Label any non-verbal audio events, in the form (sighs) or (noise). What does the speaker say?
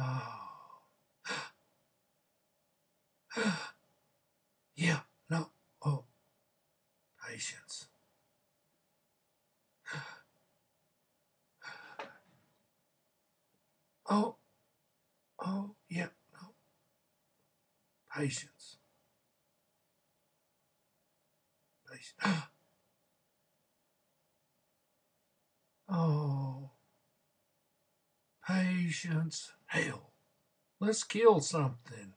Oh. (sighs) yeah, no. Oh. Patience. (gasps) Oh. Oh, yeah, no. Patience. Patience. (gasps) oh. Patience. Hell. Let's kill something.